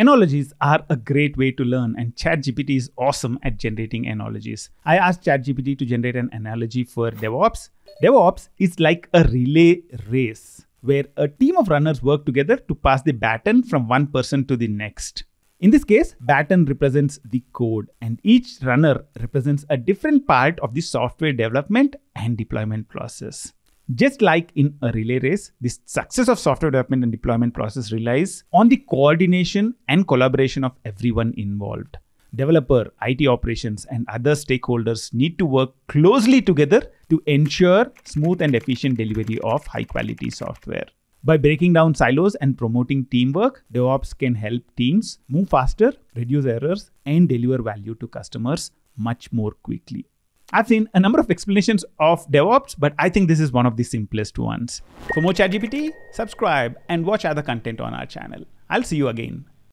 Analogies are a great way to learn, and ChatGPT is awesome at generating analogies. I asked ChatGPT to generate an analogy for DevOps. DevOps is like a relay race where a team of runners work together to pass the baton from one person to the next. In this case, baton represents the code, and each runner represents a different part of the software development and deployment process. Just like in a relay race, the success of software development and deployment process relies on the coordination and collaboration of everyone involved. Developer, IT operations, and other stakeholders need to work closely together to ensure smooth and efficient delivery of high quality software. By breaking down silos and promoting teamwork, DevOps can help teams move faster, reduce errors, and deliver value to customers much more quickly. I've seen a number of explanations of DevOps, but I think this is one of the simplest ones. For more ChatGPT, subscribe and watch other content on our channel. I'll see you again.